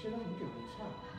实都很久不错了。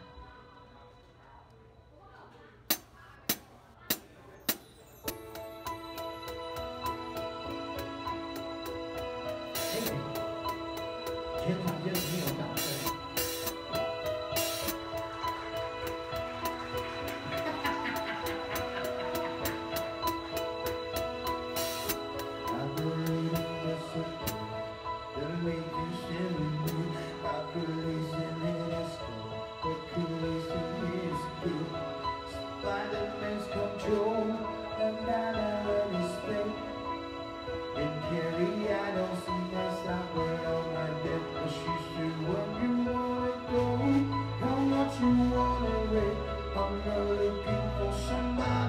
I'm looking for somebody.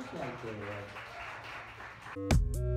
just like their